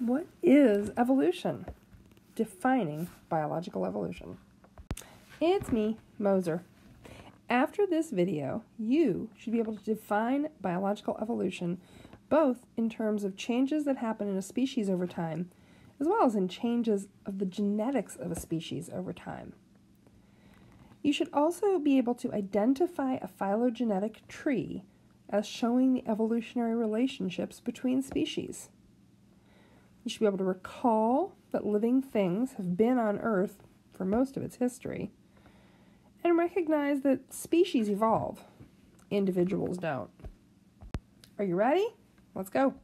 What is evolution? Defining biological evolution. It's me, Moser. After this video, you should be able to define biological evolution both in terms of changes that happen in a species over time, as well as in changes of the genetics of a species over time. You should also be able to identify a phylogenetic tree as showing the evolutionary relationships between species. You should be able to recall that living things have been on Earth for most of its history and recognize that species evolve, individuals don't. Are you ready? Let's go.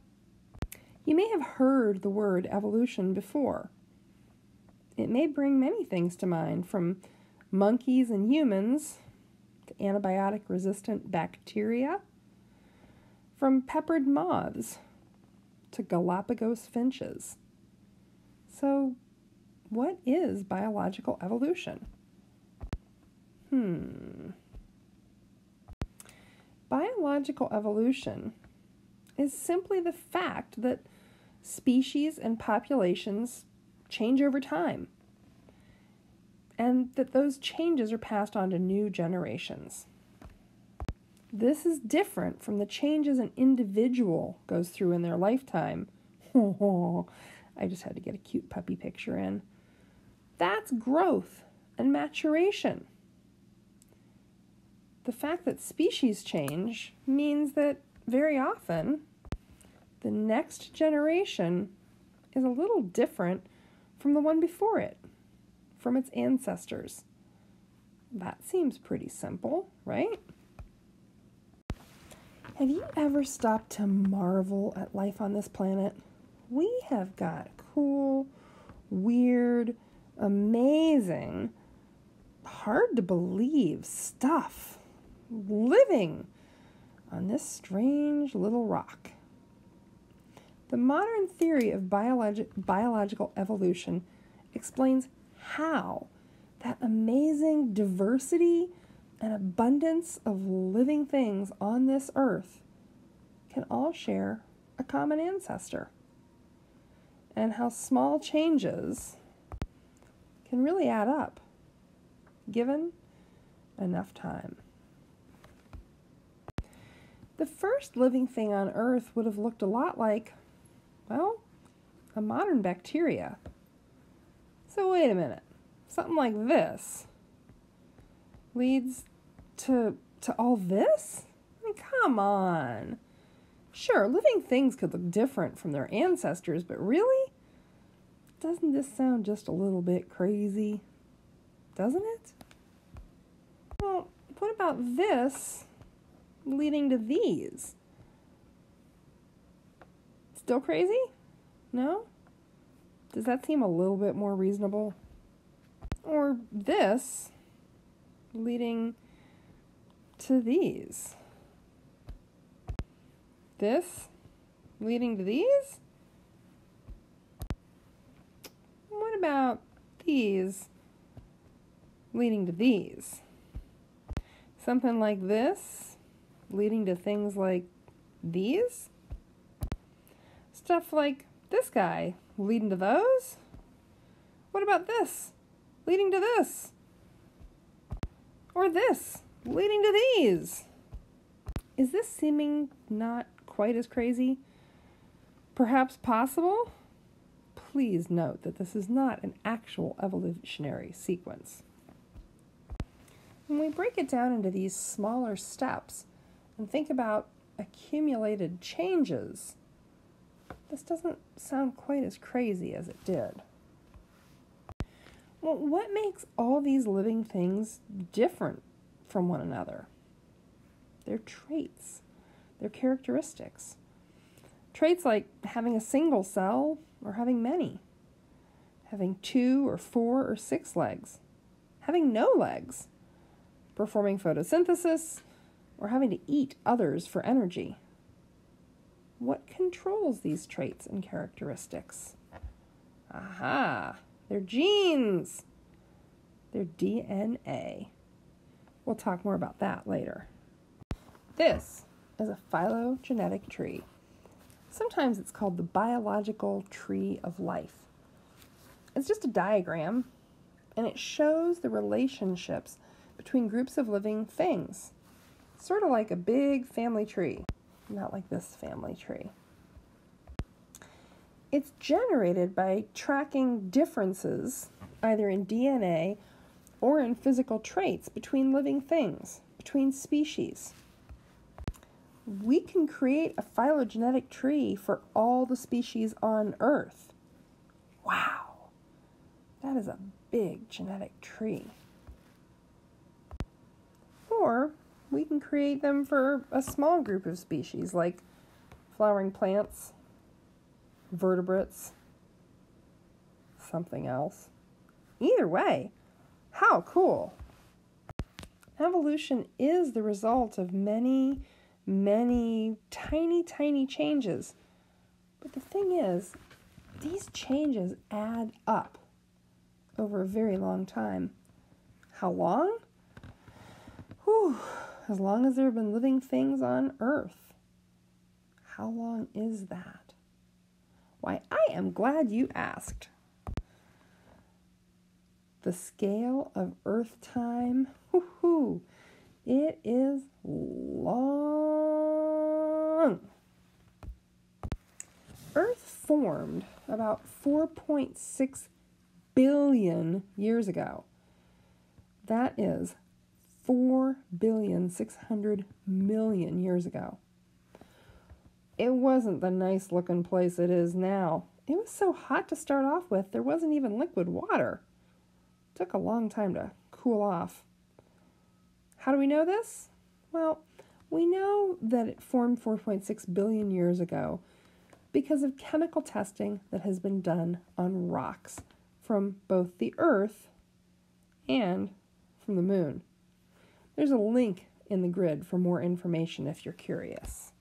You may have heard the word evolution before. It may bring many things to mind, from monkeys and humans to antibiotic resistant bacteria, from peppered moths to Galapagos finches. So, what is biological evolution? Hmm. Biological evolution is simply the fact that species and populations change over time, and that those changes are passed on to new generations. This is different from the changes an individual goes through in their lifetime. I just had to get a cute puppy picture in. That's growth and maturation. The fact that species change means that very often the next generation is a little different from the one before it, from its ancestors. That seems pretty simple, right? Have you ever stopped to marvel at life on this planet? We have got cool, weird, amazing, hard to believe stuff living on this strange little rock. The modern theory of biologi- biological evolution explains how that amazing diversity and abundance of living things on this earth can all share a common ancestor, and how small changes can really add up given enough time. The first living thing on Earth would have looked a lot like, well, a modern bacteria. So, wait a minute. Something like this leads to, to all this? I mean, come on. Sure, living things could look different from their ancestors, but really? Doesn't this sound just a little bit crazy? Doesn't it? Well, what about this leading to these. Still crazy? No? Does that seem a little bit more reasonable? Or this leading to these? This leading to these? What about these leading to these? Something like this leading to things like these? Stuff like this guy leading to those? What about this leading to this? Or this leading to these? Is this seeming not quite as crazy? Perhaps possible? Please note that this is not an actual evolutionary sequence. When we break it down into these smaller steps, and think about accumulated changes, this doesn't sound quite as crazy as it did. Well, what makes all these living things different from one another? Their traits, their characteristics. Traits like having a single cell or having many, having two or four or six legs, having no legs, performing photosynthesis, or having to eat others for energy. What controls these traits and characteristics? Aha! They're genes! They're DNA. We'll talk more about that later. This is a phylogenetic tree. Sometimes it's called the biological tree of life. It's just a diagram, and it shows the relationships between groups of living things, sort of like a big family tree, not like this family tree. It's generated by tracking differences either in DNA or in physical traits between living things, between species. We can create a phylogenetic tree for all the species on Earth. Wow, that is a big genetic tree. Or we can create them for a small group of species like flowering plants, vertebrates, something else. Either way, how cool! Evolution is the result of many, many tiny, tiny changes. But the thing is, these changes add up over a very long time. How long? Whew, as long as there have been living things on Earth. How long is that? Why, I am glad you asked. The scale of Earth time, whoo it is long. Earth formed about 4.6 billion years ago. That is 4 billion 600 million years ago. It wasn't the nice looking place it is now. It was so hot to start off with, there wasn't even liquid water. It took a long time to cool off. How do we know this? Well, we know that it formed 4.6 billion years ago because of chemical testing that has been done on rocks from both the Earth and from the Moon. There's a link in the grid for more information if you're curious.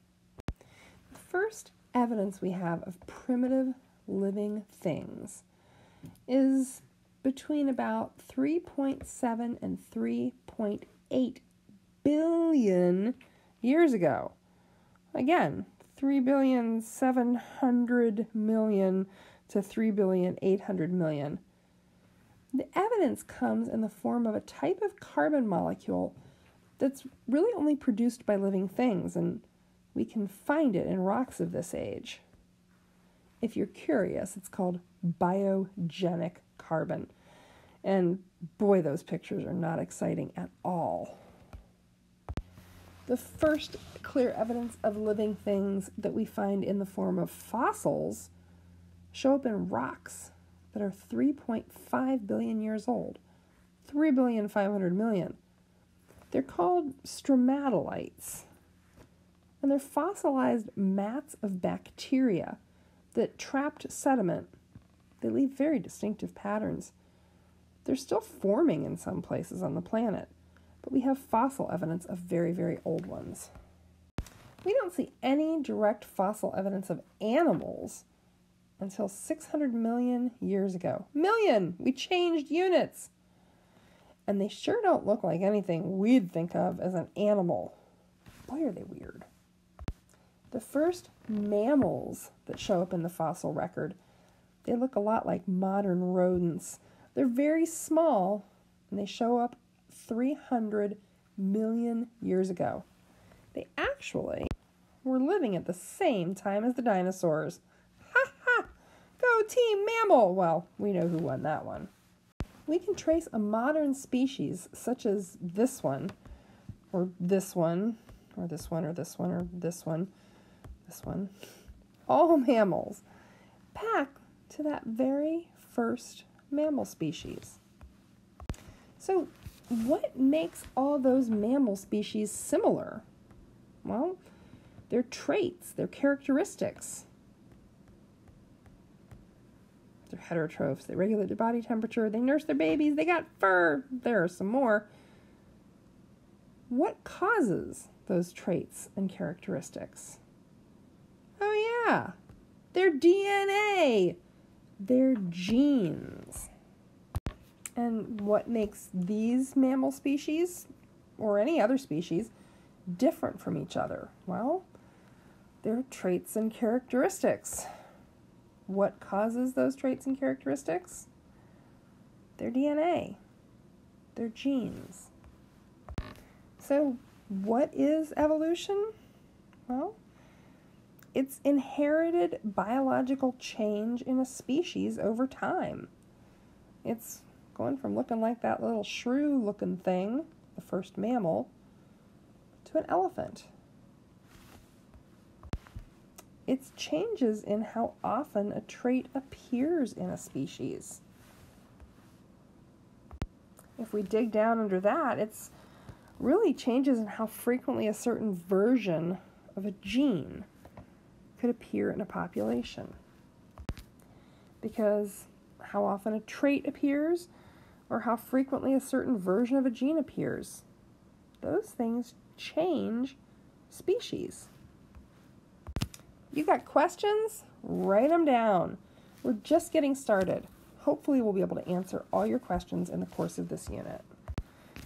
First evidence we have of primitive living things is between about 3.7 and 3.8 billion years ago. Again, 3 billion 700 million to 3 billion 800 million. The evidence comes in the form of a type of carbon molecule that's really only produced by living things, and we can find it in rocks of this age. If you're curious, it's called biogenic carbon. And boy, those pictures are not exciting at all. The first clear evidence of living things that we find in the form of fossils show up in rocks that are 3.5 billion years old. 3 billion 500 million. They're called stromatolites, and they're fossilized mats of bacteria that trapped sediment. They leave very distinctive patterns. They're still forming in some places on the planet, but we have fossil evidence of very, very old ones. We don't see any direct fossil evidence of animals until 600 million years ago. Million! We changed units! and they sure don't look like anything we'd think of as an animal. Boy, are they weird. The first mammals that show up in the fossil record, they look a lot like modern rodents. They're very small, and they show up 300 million years ago. They actually were living at the same time as the dinosaurs. Ha ha! Go team mammal! Well, we know who won that one we can trace a modern species such as this one, or this one, or this one, or this one, or this one, this one, all mammals, back to that very first mammal species. So, what makes all those mammal species similar? Well, their traits, their characteristics. They're heterotrophs. They regulate their body temperature. They nurse their babies. They got fur. There are some more. What causes those traits and characteristics? Yeah, their DNA, their genes. And what makes these mammal species, or any other species, different from each other? Well, their traits and characteristics. What causes those traits and characteristics? Their DNA, their genes. So, what is evolution? Well, it's inherited biological change in a species over time. It's going from looking like that little shrew looking thing, the first mammal, to an elephant. It's changes in how often a trait appears in a species. If we dig down under that, it's really changes in how frequently a certain version of a gene could appear in a population. Because how often a trait appears or how frequently a certain version of a gene appears, those things change species. You got questions? Write them down. We're just getting started. Hopefully, we'll be able to answer all your questions in the course of this unit.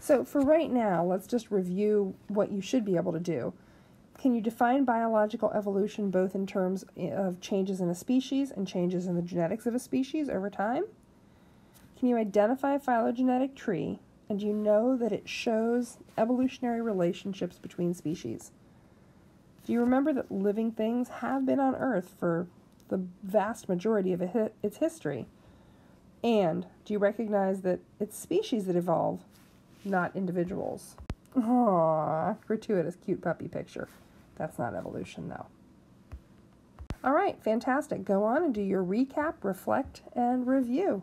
So, for right now, let's just review what you should be able to do. Can you define biological evolution both in terms of changes in a species and changes in the genetics of a species over time? Can you identify a phylogenetic tree and do you know that it shows evolutionary relationships between species? Do you remember that living things have been on Earth for the vast majority of its history? And do you recognize that it's species that evolve, not individuals? Aww, gratuitous cute puppy picture. That's not evolution, though. All right, fantastic. Go on and do your recap, reflect, and review.